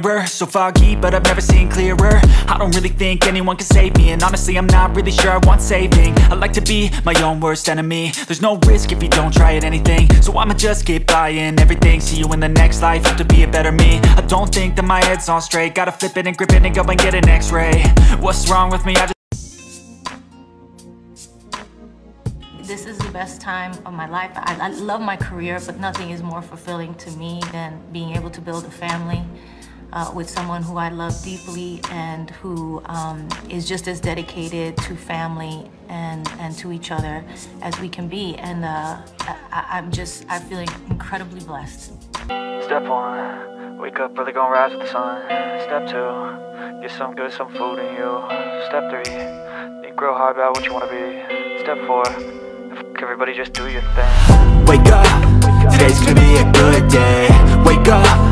Mirror, so foggy, but I've never seen clearer. I don't really think anyone can save me And honestly, I'm not really sure I want saving. I like to be my own worst enemy. There's no risk if you don't try at anything. So I'ma just keep buying everything See you in the next life, have to be a better me. I don't think that my head's on straight. Gotta flip it and grip it and go and get an x-ray. What's wrong with me? I just This is the best time of my life. I, I love my career, but nothing is more fulfilling to me than being able to build a family uh, with someone who I love deeply and who um, is just as dedicated to family and, and to each other as we can be. And uh, I, I'm just, I feel incredibly blessed. Step one, wake up early, gonna rise with the sun. Step two, get some good, some food in you. Step three, think real hard about what you wanna be. Step four, everybody, just do your thing. Wake up, today's gonna be a good day. Wake up,